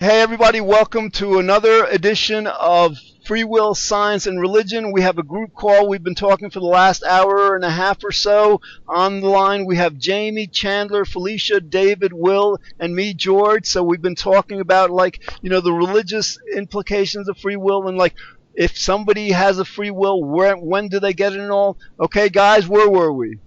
Hey, everybody, welcome to another edition of Free Will, Science, and Religion. We have a group call. We've been talking for the last hour and a half or so. On the line, we have Jamie, Chandler, Felicia, David, Will, and me, George. So we've been talking about, like, you know, the religious implications of free will and, like, if somebody has a free will, where, when do they get it and all? Okay, guys, where were we?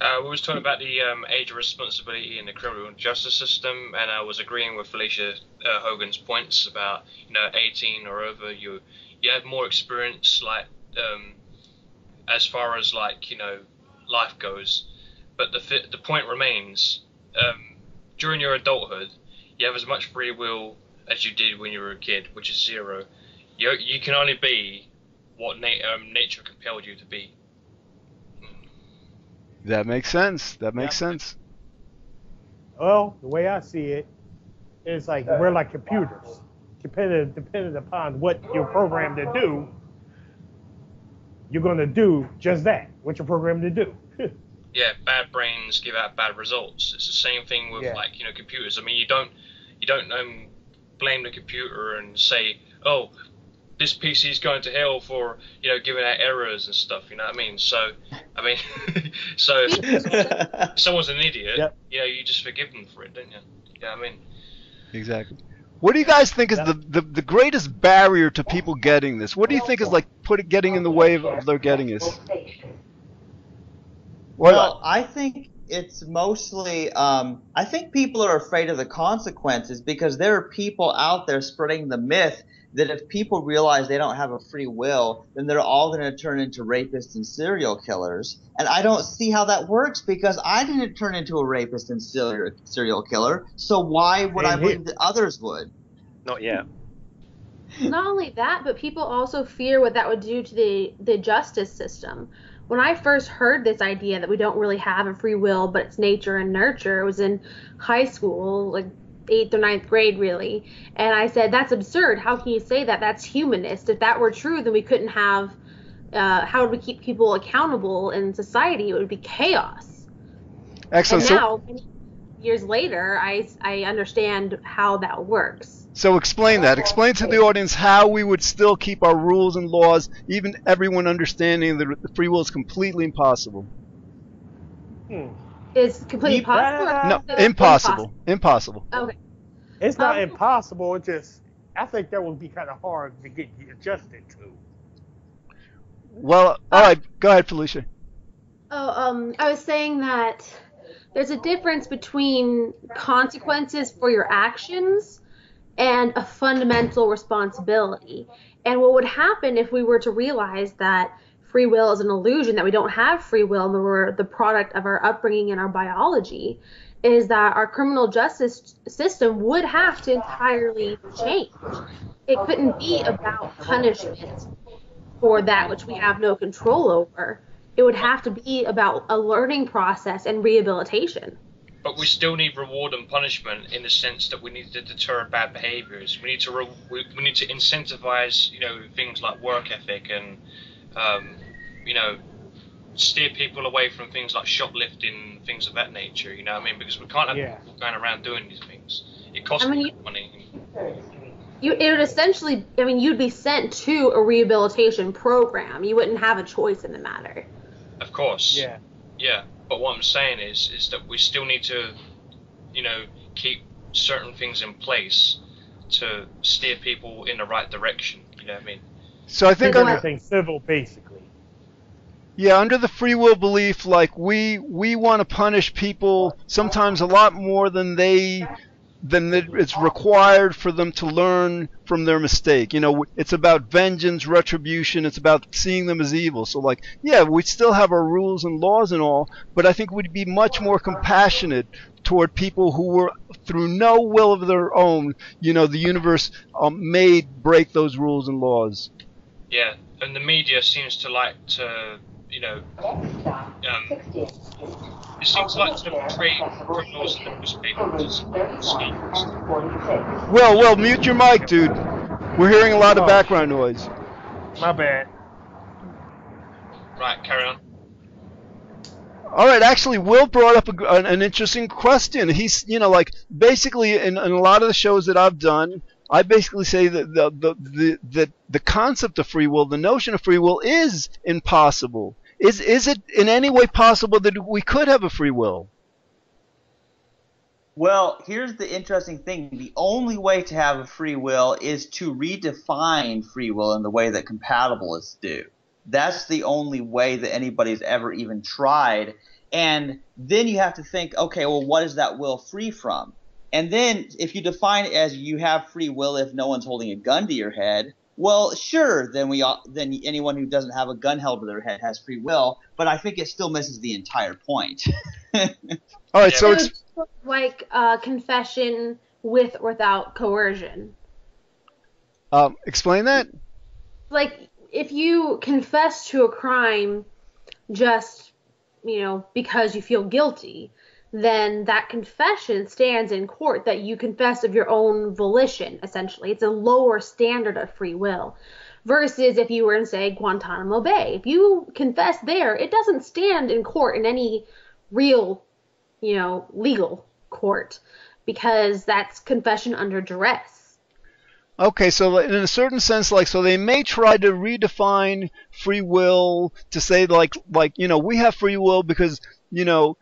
Uh, we was talking about the um, age of responsibility in the criminal justice system, and I was agreeing with Felicia uh, Hogan's points about you know 18 or over, you you have more experience, like um, as far as like you know life goes. But the the point remains, um, during your adulthood, you have as much free will as you did when you were a kid, which is zero. You you can only be what na- um, nature compelled you to be. That makes sense. That makes Yep. sense. Well, the way I see it's like we're like computers. Depending depending upon what you're programmed to do, you're gonna do just that. What you're programmed to do. yeah, bad brains give out bad results. It's the same thing with Yeah. like you know computers. I mean, you don't you don't um, blame the computer and say, oh, this PC is going to hell for you know giving out errors and stuff. You know what I mean? So I mean, so if someone's an idiot, Yep. you know, you just forgive them for it, don't you? Yeah, I mean, Exactly. What do you guys think is the, the, the greatest barrier to people getting this? What do you think is like put it getting in the way of, of their getting this? Well, I think it's mostly. Um, I think people are afraid of the consequences because there are people out there spreading the myth that if people realize they don't have a free will, then they're all going to turn into rapists and serial killers. And I don't see how that works because I didn't turn into a rapist and serial serial killer. So why would I And he- believe that others would? Not yet. Not only that, but people also fear what that would do to the the justice system. When I first heard this idea that we don't really have a free will, but it's nature and nurture, it was in high school, like eighth or ninth grade, really. And I said, that's absurd. How can you say that? That's humanist. If that were true, then we couldn't have. Uh, how would we keep people accountable in society? It would be chaos. excellent. and So, now, many years later, I I understand how that works. so explain that. Explain to the audience how we would still keep our rules and laws, even everyone understanding that the free will is completely impossible. Hmm. It's completely Deep possible. or No, also impossible. Impossible. Okay. It's not Um, impossible. It's just I think that would be kind of hard to get adjusted to. Well, all right. Go ahead, Felicia. Oh, um, I was saying that there's a difference between consequences for your actions and a fundamental responsibility. And what would happen if we were to realize that free will is an illusion, that we don't have free will, and we're the product of our upbringing and our biology, is that our criminal justice system would have to entirely change. It couldn't be about punishment for that which we have no control over. It would have to be about a learning process and rehabilitation. but we still need reward and punishment in the sense that we need to deter bad behaviors. We need to re- we, need to incentivize you know things like work ethic and um, you know steer people away from things like shoplifting, things of that nature. You know what I mean? Because we can't have Yeah. people going around doing these things. It costs I mean, you- money. You, it would essentially, I mean, you'd be sent to a rehabilitation program. You wouldn't have a choice in the matter. Of course. Yeah. Yeah, but what I'm saying is, is that we still need to, you know, keep certain things in place to steer people in the right direction. You know what I mean? So I think Go under, ahead. Everything civil, basically. Yeah, under the free will belief, like we we want to punish people sometimes a lot more than they than it's required for them to learn from their mistake. You know, it's about vengeance, retribution. It's about seeing them as evil. So, like, yeah, we still have our rules and laws and all, but I think we'd be much more compassionate toward people who were through no will of their own. You know, the universe um, made break those rules and laws. Yeah, and the media seems to like to, you know, um, it seems like to portray criminals and newspapers as schemes. Well, well, mute your mic, dude. We're hearing a lot of background noise. My bad. Right, carry on. All right, actually, Will brought up a, an, an interesting question. He's, you know, like basically in, in a lot of the shows that I've done, I basically say that the, the the the the concept of free will, the notion of free will, is impossible. Is is it in any way possible that we could have a free will? Well, here's the interesting thing. The only way to have a free will is to redefine free will in the way that compatibilists do. That's the only way that anybody's ever even tried. And then you have to think, okay, well, what is that will free from? And then if you define it as you have free will if no one's holding a gun to your head, well, sure, then we then anyone who doesn't have a gun held to their head has free will, but I think it still misses the entire point. All right, so it's like uh, confession with or without coercion. Um, explain that. Like if you confess to a crime just you know because you feel guilty, then that confession stands in court that you confess of your own volition, essentially. It's a lower standard of free will. Versus if you were in, say, Guantanamo Bay. If you confess there, it doesn't stand in court in any real, you know, legal court because that's confession under duress. Okay, so in a certain sense, like, so they may try to redefine free will to say, like, like, you know, we have free will because, you know,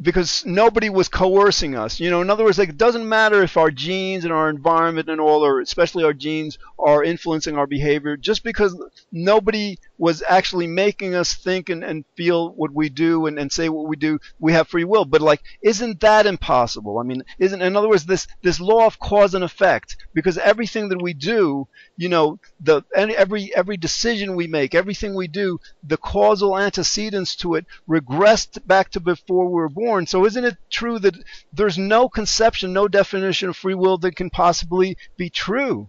because nobody was coercing us. You know, in other words, like it doesn't matter if our genes and our environment and all, or especially our genes, are influencing our behavior. Just because nobody was actually making us think and, and feel what we do and, and say what we do, we have free will. But like, isn't that impossible? I mean, isn't in other words this this law of cause and effect? Because everything that we do, you know, the every every decision we make, everything we do, the causal antecedents to it regressed back to before we were born born. So isn't it true that there's no conception, no definition of free will that can possibly be true?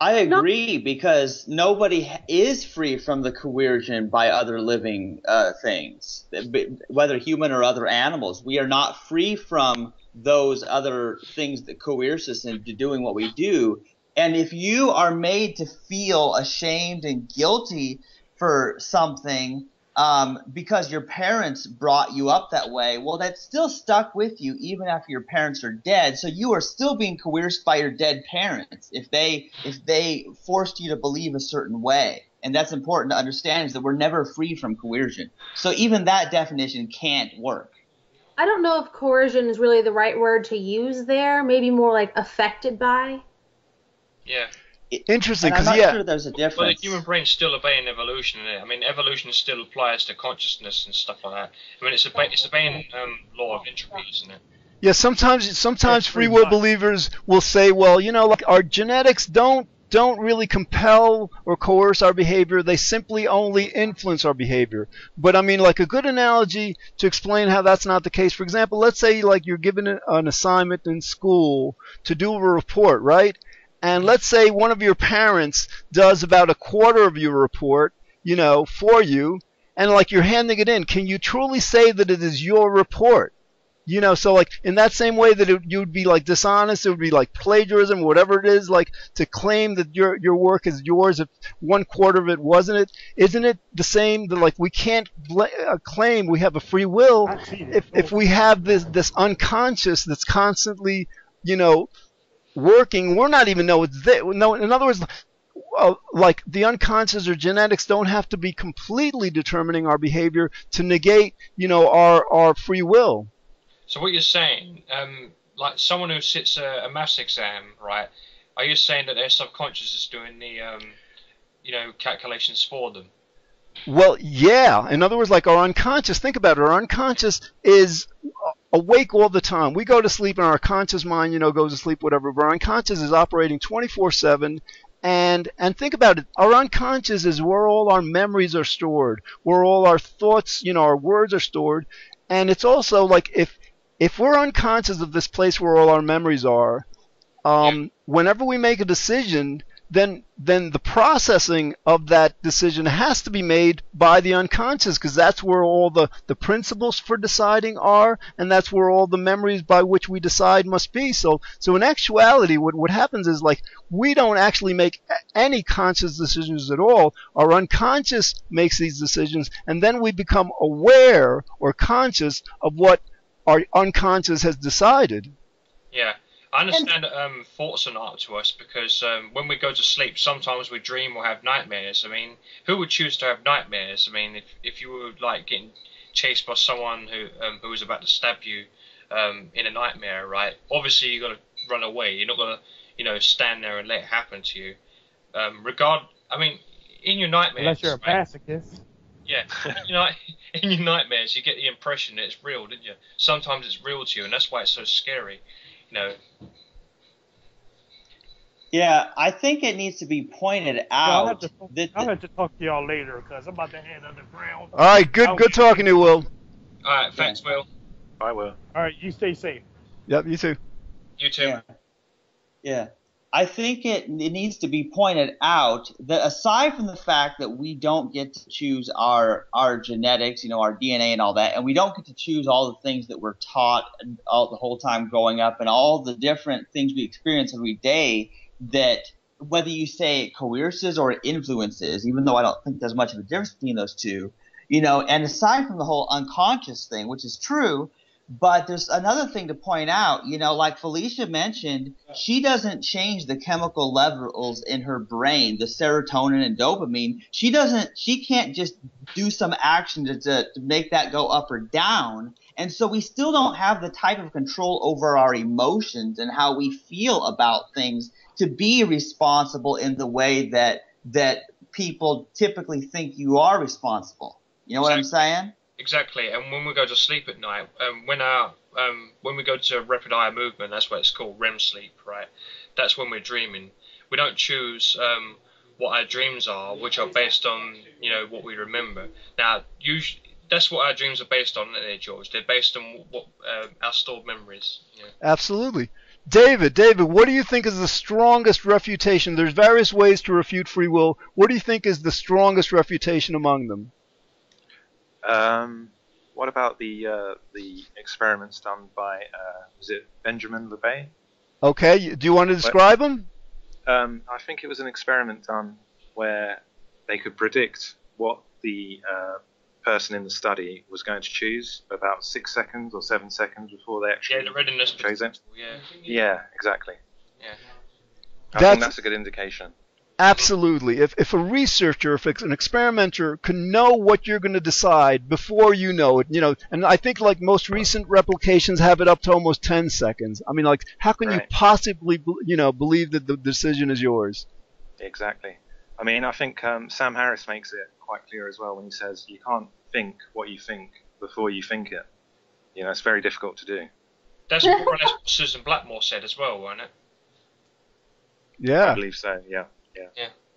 I agree because nobody is free from the coercion by other living uh, things, whether human or other animals. We are not free from those other things that coerce us into doing what we do. And if you are made to feel ashamed and guilty for something, um, because your parents brought you up that way, well, that's still stuck with you even after your parents are dead. So you are still being coerced by your dead parents if they if they forced you to believe a certain way. And that's important to understand is that we're never free from coercion. So even that definition can't work. I don't know if coercion is really the right word to use there. Maybe more like affected by. Yeah. Interesting, because yeah, sure there's a difference. Well, the human brain's still obeying evolution. I mean, evolution still applies to consciousness and stuff like that. I mean, it's, obe- it's obeying um, law of entropy, isn't it? Yeah, sometimes sometimes free will believers will say, well, you know, like our genetics don't don't really compel or coerce our behavior. They simply only influence our behavior. But I mean, like a good analogy to explain how that's not the case. For example, let's say like you're given an assignment in school to do a report, right? And let's say one of your parents does about a quarter of your report, you know, for you, and like you're handing it in, can you truly say that it is your report? You know, so like in that same way that it, you'd be like dishonest, it would be like plagiarism, whatever it is, like to claim that your your work is yours if one quarter of it wasn't it. Isn't it the same that like we can't bl- uh, claim we have a free will if if we have this this unconscious that's constantly, you know, working, we're not even know it's there. No, in other words, uh, like the unconscious or genetics don't have to be completely determining our behavior to negate, you know, our our free will. So what you're saying, um, like someone who sits a, a maths exam, right? Are you saying that their subconscious is doing the, um, you know, calculations for them? Well, yeah. In other words, like our unconscious, think about it. Our unconscious is awake all the time. We go to sleep and our conscious mind, you know, goes to sleep, whatever. But our unconscious is operating 24/7. And and think about it. Our unconscious is where all our memories are stored, where all our thoughts, you know, our words are stored. And it's also like if if we're unconscious of this place where all our memories are, um, whenever we make a decision, then then the processing of that decision has to be made by the unconscious because that's where all the, the principles for deciding are and that's where all the memories by which we decide must be. So so in actuality what, what happens is like we don't actually make any conscious decisions at all. Our unconscious makes these decisions and then we become aware or conscious of what our unconscious has decided. Yeah. I understand that um, thoughts are not to us because um, when we go to sleep, sometimes we dream or have nightmares. I mean, who would choose to have nightmares? I mean, if, if you were like getting chased by someone who um, who was about to stab you um, in a nightmare, right? Obviously, you got to run away. You're not gonna, you know, stand there and let it happen to you. Um, regard, I mean, in your nightmares, Unless you're a right? masochist. Yeah, you know, in your nightmares, you get the impression that it's real, didn't you? Sometimes it's real to you, and that's why it's so scary. You know, Yeah, I think it needs to be pointed So I'll have out to, that I'll have to talk to y'all later because I'm about to head underground. all right good good talking to you will all right, thanks, Will. I will. All right, you stay safe. yep you too You too. Yeah. Yeah. I think it, it needs to be pointed out that aside from the fact that we don't get to choose our our genetics, you know, our DNA and all that, and we don't get to choose all the things that we're taught all the whole time growing up and all the different things we experience every day that whether you say it coerces or influences, even though I don't think there's much of a difference between those two, you know, and aside from the whole unconscious thing, which is true, but there's another thing to point out, you know, like Felicia mentioned, she doesn't change the chemical levels in her brain, the serotonin and dopamine. She doesn't, she can't just do some action to, to, to make that go up or down. And so we still don't have the type of control over our emotions and how we feel about things to be responsible in the way that, that people typically think you are responsible. You know what I'm saying? Exactly. And when we go to sleep at night, um, when our um, when we go to rapid eye movement, that's what it's called, REM sleep, right? That's when we're dreaming. We don't choose um, what our dreams are, which are based on you know what we remember. Now, usually that's what our dreams are based on, aren't George? They're based on what uh, our stored memories. Absolutely. David, David, what do you think is the strongest refutation? There's various ways to refute free will. What do you think is the strongest refutation among them? Um, what about the uh, the experiments done by uh, was it Benjamin Libet? Okay, do you want to describe them? Um, I think it was an experiment done where they could predict what the uh, person in the study was going to choose about six seconds or seven seconds before they Yeah, actually the readiness chose it. potential, Yeah. Yeah, exactly. Yeah. I That's- think that's a good indication. Absolutely. If, if a researcher, if an experimenter can know what you're going to decide before you know it, you know, and I think like most recent replications have it up to almost 10 seconds. I mean, like, how can you possibly, you know, believe that the decision is yours? Exactly. I mean, I think um, Sam Harris makes it quite clear as well when he says you can't think what you think before you think it. You know, it's very difficult to do. That's more or less what Susan Blackmore said as well, wasn't it? Yeah. I believe so. Yeah.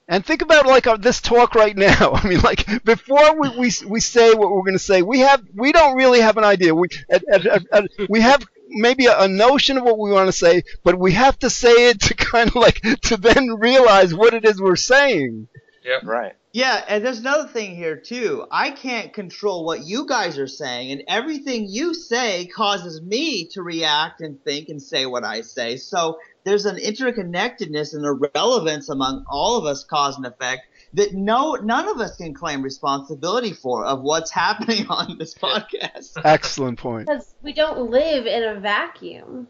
And think about like uh, this talk right now. I mean, like before we, we, we say what we're going to say, we have we don't really have an idea. We at, at, at, at- we have maybe a, a notion of what we want to say, but we have to say it to kind of like to then realize what it is we're saying. Yeah. Right. Yeah, and there's another thing here too. I can't control what you guys are saying, and everything you say causes me to react and think and say what I say. So there's an interconnectedness and a relevance among all of us, cause and effect, that no none of us can claim responsibility for of what's happening on this podcast. Excellent point. Because we don't live in a vacuum.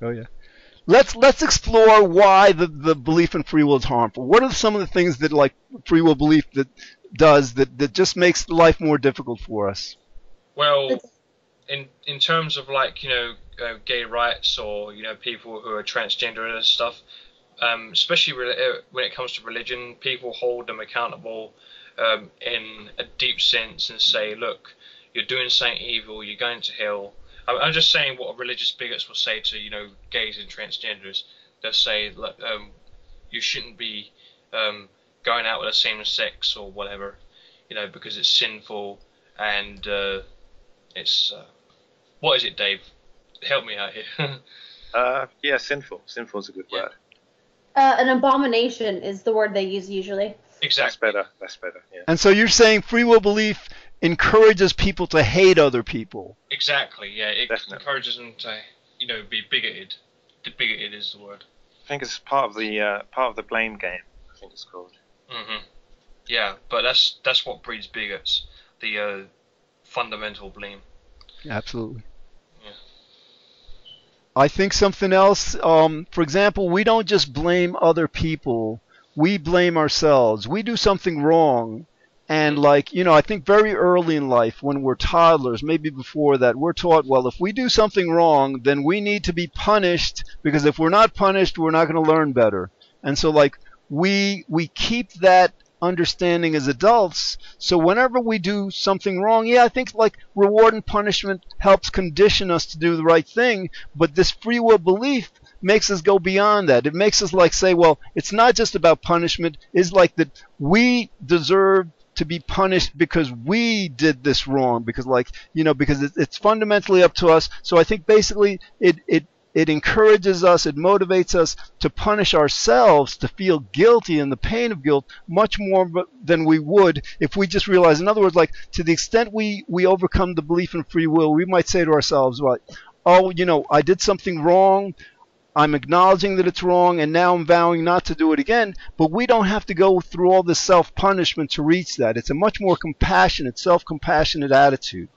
Oh yeah. Let's let's explore why the, the belief in free will is harmful. What are some of the things that like free will belief that does that, that just makes life more difficult for us? Well, in in terms of like you know uh, gay rights or you know people who are transgender and stuff, um, especially re- uh, when it comes to religion, people hold them accountable um, in a deep sense and say, look, you're doing something evil, you're going to hell. I'm, I'm just saying what religious bigots will say to you know gays and transgenders. They'll say like, um, you shouldn't be um, going out with the same sex or whatever, you know, because it's sinful and uh, it's uh, what is it, Dave? Help me out here. Uh, yeah, sinful. Sinful is a good Yeah. word. Uh, an abomination is the word they use usually. That's better. That's better. Yeah. And so you're saying free will belief encourages people to hate other people. Exactly. Yeah. It Definitely. encourages them to, you know, be bigoted. The bigoted is the word. I think it's part of the uh, part of the blame game. I think it's called. hmm Yeah, but that's that's what breeds bigots. The uh, fundamental blame. Absolutely. I think something else, um, for example, we don't just blame other people, we blame ourselves. We do something wrong, and like, you know, I think very early in life, when we're toddlers, maybe before that, we're taught, well, if we do something wrong, then we need to be punished, because if we're not punished, we're not going to learn better. And so, like, we we keep that understanding as adults. So whenever we do something wrong, yeah, I think like reward and punishment helps condition us to do the right thing, but this free will belief makes us go beyond that. It makes us like say, well, it's not just about punishment. It's like that we deserve to be punished because we did this wrong because like you know because it, it's fundamentally up to us so i think basically it it it encourages us, it motivates us to punish ourselves, to feel guilty and the pain of guilt much more than we would if we just realize. In other words, like to the extent we we overcome the belief in free will, we might say to ourselves, well, oh, you know, I did something wrong. I'm acknowledging that it's wrong, and now I'm vowing not to do it again. But we don't have to go through all this self punishment to reach that. It's a much more compassionate, self compassionate attitude.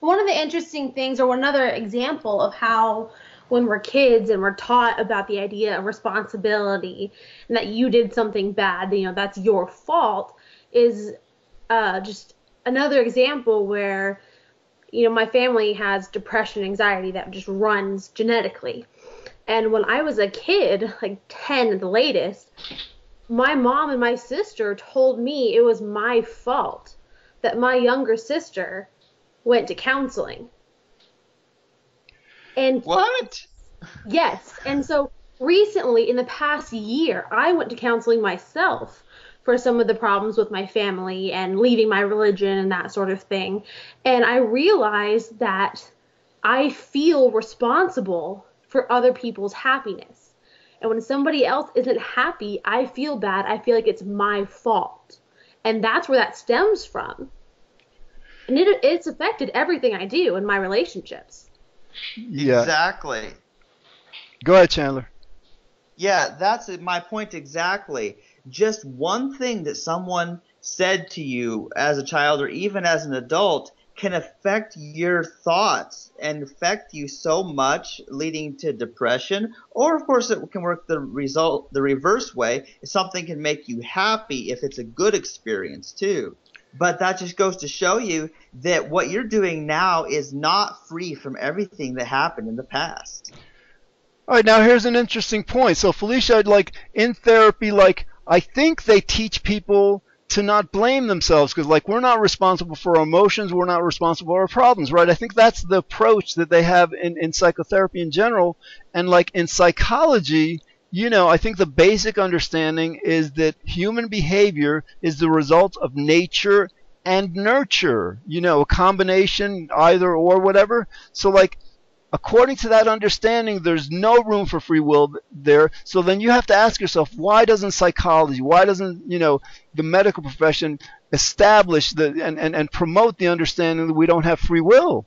One of the interesting things, or another example of how when we're kids and we're taught about the idea of responsibility and that you did something bad, you know, that's your fault, is uh, just another example where, you know, my family has depression, anxiety that just runs genetically. And when I was a kid, like 10 at the latest, my mom and my sister told me it was my fault that my younger sister went to counseling. And What? yes, and so recently in the past year, I went to counseling myself for some of the problems with my family and leaving my religion and that sort of thing. And I realized that I feel responsible for other people's happiness. And when somebody else isn't happy, I feel bad. I feel like it's my fault. And that's where that stems from. And it, it's affected everything I do in my relationships. Yeah. Exactly. Go ahead, Chandler. Yeah, that's my point exactly. Just one thing that someone said to you as a child or even as an adult can affect your thoughts and affect you so much leading to depression or of course it can work the result the reverse way something can make you happy if it's a good experience too but that just goes to show you that what you're doing now is not free from everything that happened in the past All right, now here's an interesting point. So Felicia, like in therapy, like I think they teach people to not blame themselves because like we're not responsible for our emotions, we're not responsible for our problems, right? I think that's the approach that they have in, in psychotherapy in general. And like in psychology, you know, I think the basic understanding is that human behavior is the result of nature and nurture, you know, a combination, either or whatever. So like according to that understanding, there's no room for free will there. So then you have to ask yourself, why doesn't psychology, why doesn't you know the medical profession establish the and, and, and promote the understanding that we don't have free will?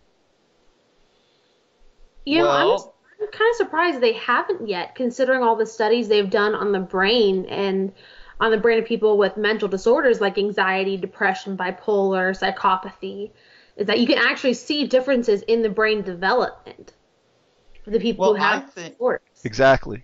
You know, I'm, kind of surprised they haven't yet, considering all the studies they've done on the brain and on the brain of people with mental disorders like anxiety, depression, bipolar, psychopathy. Is that you can actually see differences in the brain development for the people Well, who have think- disorders. Exactly.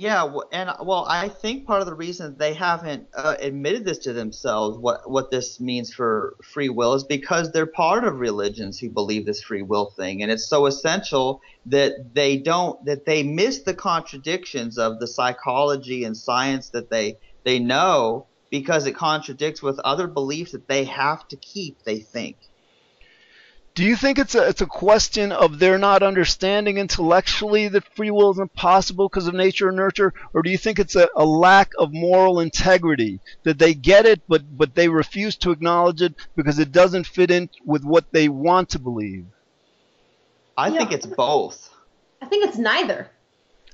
Yeah, and well, I think part of the reason they haven't uh, admitted this to themselves, what what this means for free will, is because they're part of religions who believe this free will thing, and it's so essential that they don't that they miss the contradictions of the psychology and science that they they know because it contradicts with other beliefs that they have to keep. They think. Do you think it's a it's a question of their not understanding intellectually that free will is impossible because of nature and nurture, or do you think it's a, a lack of moral integrity that they get it but but they refuse to acknowledge it because it doesn't fit in with what they want to believe? I Yeah. think it's both. I think it's neither.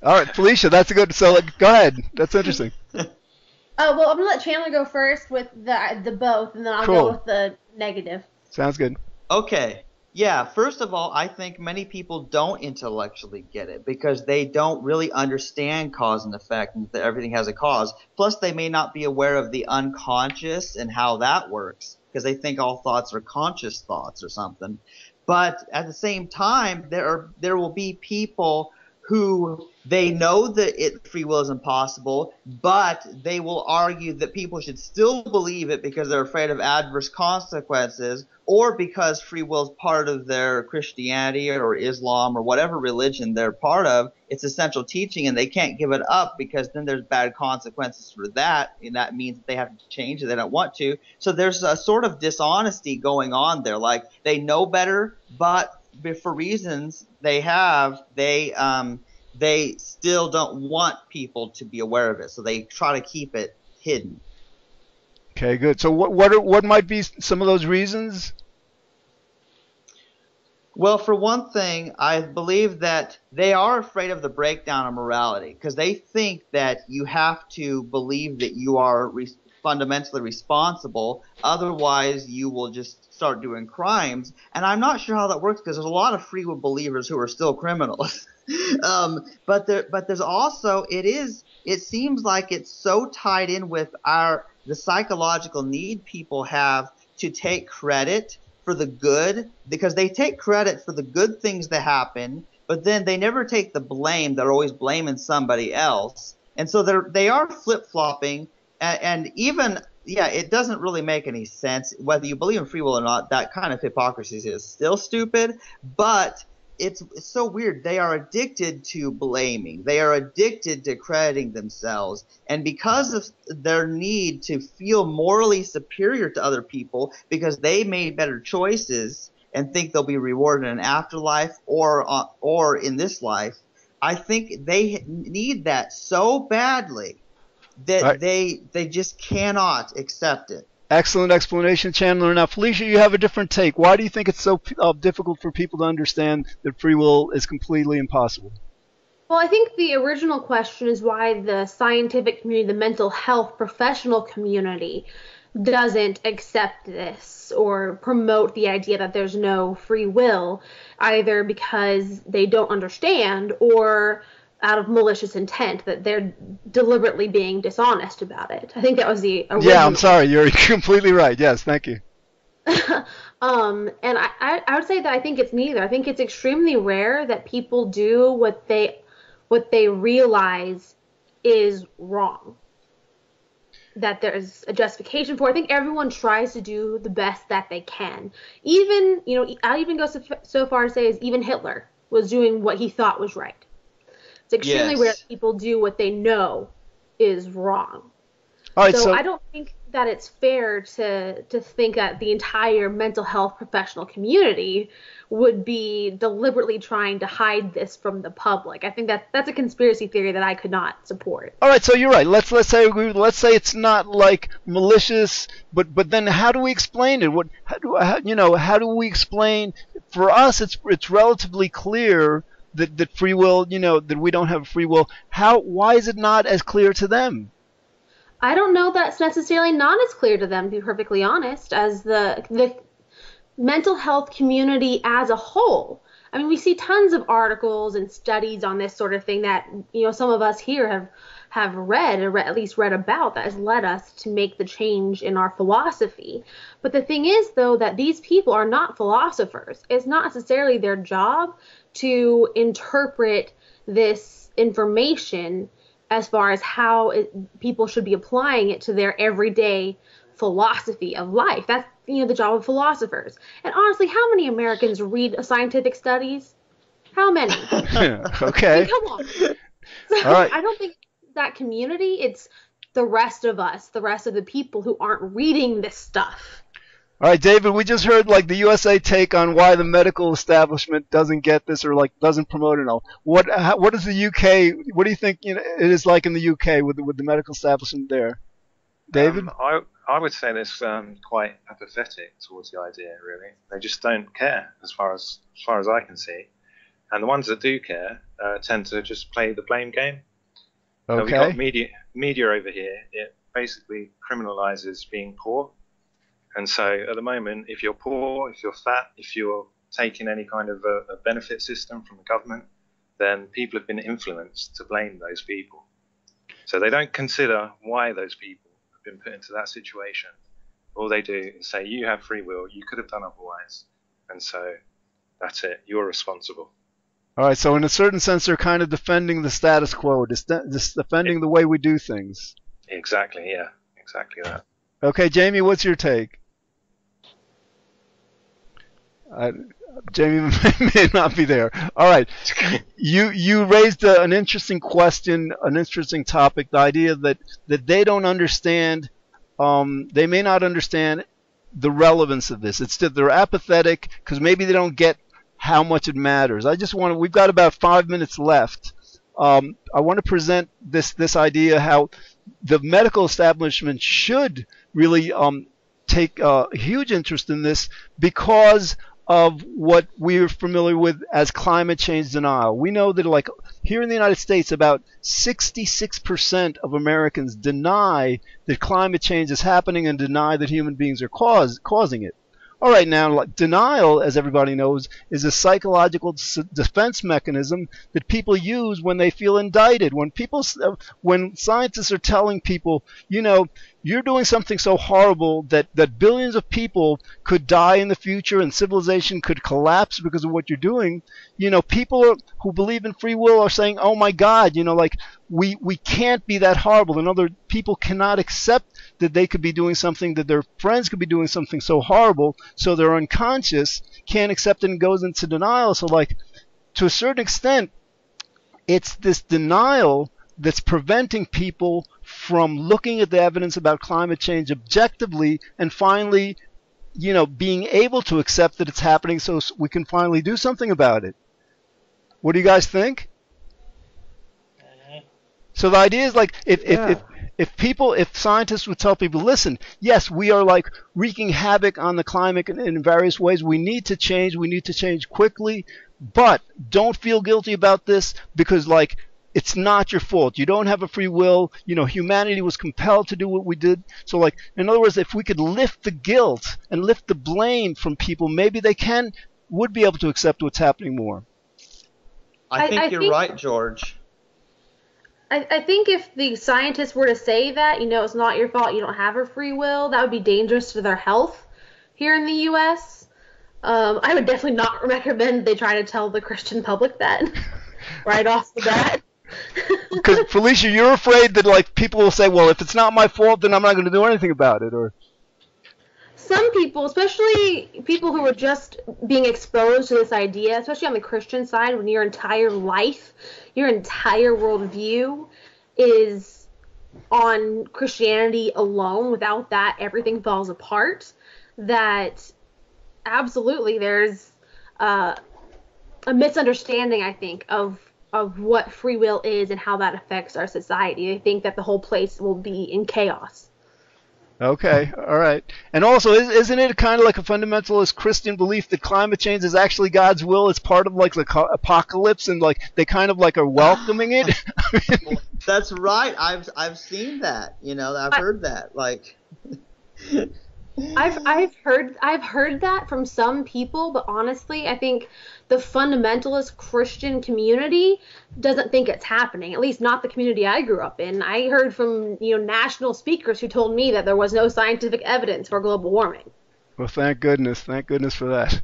All right, Felicia, that's a good. So like, go ahead. That's interesting. Oh well, I'm gonna let Chandler go first with the the both, and then I'll Cool. go with the negative. Sounds good. Okay. Yeah, first of all, I think many people don't intellectually get it because they don't really understand cause and effect and that everything has a cause. Plus, they may not be aware of the unconscious and how that works because they think all thoughts are conscious thoughts or something. But at the same time, there are there will be people who they know that it free will is impossible, but they will argue that people should still believe it because they're afraid of adverse consequences, or because free will is part of their Christianity or Islam or whatever religion they're part of. It's essential teaching, and they can't give it up because then there's bad consequences for that, and that means that they have to change it. They don't want to. So there's a sort of dishonesty going on there. Like they know better, but for reasons they have, they um, they still don't want people to be aware of it, so they try to keep it hidden. Okay, good. So what what are, what might be some of those reasons? Well, for one thing, I believe that they are afraid of the breakdown of morality because they think that you have to believe that you are re- fundamentally responsible, otherwise you will just start doing crimes. And I'm not sure how that works because there's a lot of free will believers who are still criminals. um, but there, but there's also it is it seems like it's so tied in with our the psychological need people have to take credit for the good because they take credit for the good things that happen, but then they never take the blame. They're always blaming somebody else, and so they're they are flip flopping, and, and even yeah, it doesn't really make any sense whether you believe in free will or not. That kind of hypocrisy is still stupid, but it's, it's so weird. They are addicted to blaming. They are addicted to crediting themselves. And because of their need to feel morally superior to other people because they made better choices and think they'll be rewarded in an afterlife or uh, or in this life, I think they need that so badly that Right. they they just cannot accept it. Excellent explanation, Chandler. Now, Felicia, you have a different take. Why do you think it's so uh, difficult for people to understand that free will is completely impossible? Well, I think the original question is why the scientific community, the mental health professional community, doesn't accept this or promote the idea that there's no free will, either because they don't understand or out of malicious intent that they're deliberately being dishonest about it. I think that was the original. Yeah, I'm sorry. You're completely right. Yes, thank you. um, and I, I, I would say that I think it's neither. I think it's extremely rare that people do what they what they realize is wrong. That there's a justification for. I think everyone tries to do the best that they can. Even you know, I even go so, so far as say as even Hitler was doing what he thought was right. It's extremely Yes. rare that people do what they know is wrong All right, so, so, I don't think that it's fair to to think that the entire mental health professional community would be deliberately trying to hide this from the public. I think that that's a conspiracy theory that I could not support. all right, so you're right. Let's let's say we, let's say it's not like malicious, but but then how do we explain it? What how do how, you know how do we explain? For us, it's it's relatively clear that that free will, you know, that we don't have free will. How why is it not as clear to them? I don't know that's necessarily not as clear to them, to be perfectly honest, as the the mental health community as a whole. I mean, we see tons of articles and studies on this sort of thing that you know some of us here have have read or at least read about that has led us to make the change in our philosophy. But the thing is, though, that these people are not philosophers. It's not necessarily their job to interpret this information as far as how it, people should be applying it to their everyday philosophy of life. That's you know the job of philosophers. And honestly, how many Americans read scientific studies? How many? I okay. mean, come on. So All right. I don't think that community. It's the rest of us, the rest of the people who aren't reading this stuff. All right, David, we just heard like the USA take on why the medical establishment doesn't get this or like doesn't promote it all. What how, what is the UK? What do you think you know, it is like in the UK with the, with the medical establishment there? David? Um, I I would say this um, quite apathetic towards the idea. Really, they just don't care as far as as far as I can see. And the ones that do care, uh, tend to just play the blame game. Okay. we've got media, media over here. It basically criminalizes being poor. And so at the moment, if you're poor, if you're fat, if you're taking any kind of a, a benefit system from the government, then people have been influenced to blame those people. So they don't consider why those people have been put into that situation. All they do is say, you have free will, you could have done otherwise. And so that's it, you're responsible. All right, so in a certain sense, they're kind of defending the status quo, defending the way we do things. Exactly, yeah, exactly that. Okay, Jamie, what's your take? I, Jamie may not be there. All right, you you raised a, an interesting question, an interesting topic. The idea that that they don't understand, um, they may not understand the relevance of this. It's that they're apathetic because maybe they don't get how much it matters. I just want to. We've got about five minutes left. Um, I want to present this this idea how the medical establishment should really um, take a huge interest in this because of what we're familiar with as climate change denial. We know that like here in the United States about 66% of Americans deny that climate change is happening and deny that human beings are cause, causing it. All right, now denial, as everybody knows, is a psychological defense mechanism that people use when they feel indicted. When people, uh, when scientists are telling people, you know, you're doing something so horrible that, that billions of people could die in the future and civilization could collapse because of what you're doing, you know, people who believe in free will are saying, oh my God, you know, like we, we can't be that horrible. And other people cannot accept that they could be doing something, that their friends could be doing something so horrible, so they're unconscious, can't accept it and goes into denial. So like, to a certain extent, it's this denial that's preventing people from looking at the evidence about climate change objectively and finally, you know, being able to accept that it's happening so we can finally do something about it. What do you guys think? Mm-hmm. So the idea is like if, yeah. if, if if people if scientists would tell people listen yes we are like wreaking havoc on the climate in, in, various ways we need to change we need to change quickly but don't feel guilty about this because like it's not your fault. You don't have a free will. You know, humanity was compelled to do what we did. So, like, in other words, if we could lift the guilt and lift the blame from people, maybe they can would be able to accept what's happening more. I think I, I you're think, right, George. I, I think if the scientists were to say that, you know, it's not your fault, you don't have a free will, that would be dangerous to their health here in the U.S. Um, I would definitely not recommend they try to tell the Christian public that right off the bat. Because Felicia, you're afraid that like people will say, well, if it's not my fault, then I'm not going to do anything about it, or. Some people, especially people who are just being exposed to this idea, especially on the Christian side, when your entire life, your entire worldview is on Christianity alone, without that, everything falls apart. That absolutely there's uh, a misunderstanding, I think, of of what free will is and how that affects our society. They think that the whole place will be in chaos. Okay, all right. And also, isn't it kind of like a fundamentalist Christian belief that climate change is actually God's will? It's part of like the apocalypse, and like they kind of like are welcoming it. That's right. I've I've seen that. You know, I've heard that. Like. I've I've heard I've heard that from some people, but honestly, I think the fundamentalist Christian community doesn't think it's happening. At least not the community I grew up in. I heard from you know national speakers who told me that there was no scientific evidence for global warming. Well, thank goodness. Thank goodness for that.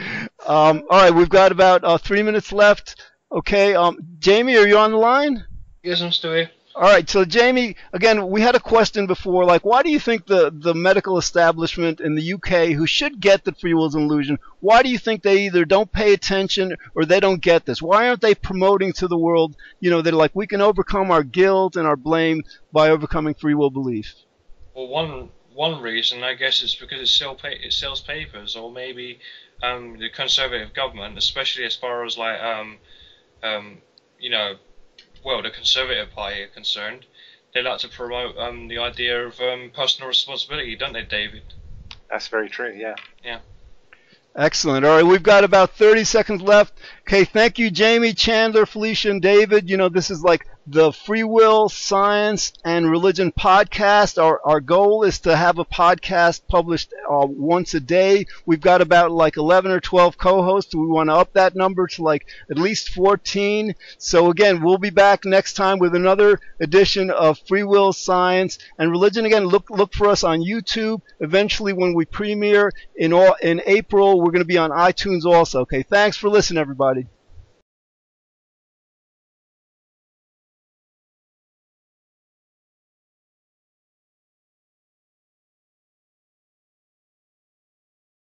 um, all right, we've got about uh, three minutes left. Okay, um, Jamie, are you on the line? Yes, I'm still here. All right, so Jamie, again, we had a question before, like, why do you think the, the medical establishment in the UK, who should get that free will is an illusion, why do you think they either don't pay attention or they don't get this? Why aren't they promoting to the world, you know, that like we can overcome our guilt and our blame by overcoming free will belief? Well, one one reason, I guess, is because it, sell pa- it sells papers, or maybe um, the conservative government, especially as far as like, um, um, you know, well, the Conservative Party are concerned, they like to promote um, the idea of um, personal responsibility, don't they, David? That's very true. Yeah. Yeah. Excellent. All right, we've got about 30 seconds left. Okay, thank you, Jamie, Chandler, Felicia, and David. You know, this is like the Free Will, Science, and Religion podcast. Our, our goal is to have a podcast published uh, once a day. We've got about like 11 or 12 co-hosts. We want to up that number to like at least 14. So again, we'll be back next time with another edition of Free Will, Science, and Religion. Again, look look for us on YouTube. Eventually, when we premiere in all, in April, we're going to be on iTunes also. Okay, thanks for listening, everybody.